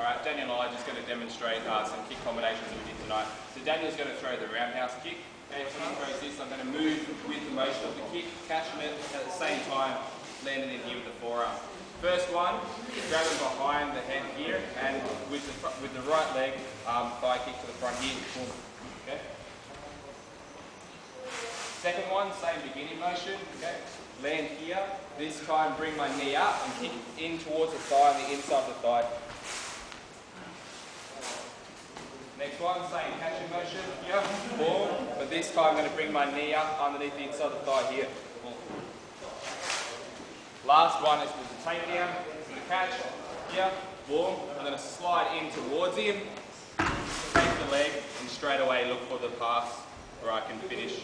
Alright, Daniel and I are just going to demonstrate uh, some kick combinations that we did tonight. So Daniel's going to throw the roundhouse kick. And when he throws this, I'm going to move with the motion of the kick, catching it at the same time, landing it here with the forearm. First one, grabbing behind the head here, and with the, with the right leg, um, thigh kick to the front here. Boom. Okay. Second one, same beginning motion. Okay. Land here. This time, bring my knee up and kick in towards the thigh on the inside of the thigh. Next one, same catching motion here. Boom. But this time, I'm going to bring my knee up underneath the inside of the thigh here. Last one is the takedown, the catch, here, boom. I'm going to slide in towards him, take the leg, and straight away look for the pass where I can finish